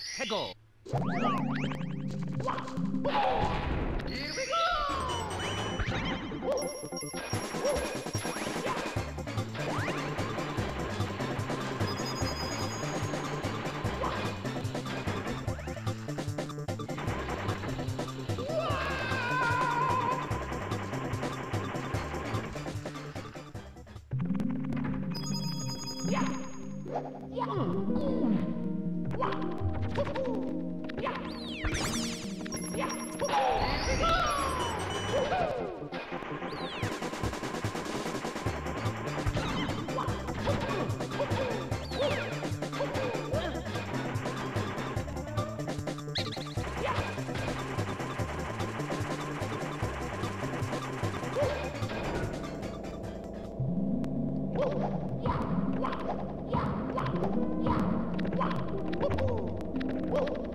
Pickle. Here we go! One, two, yeah. Mm-hmm.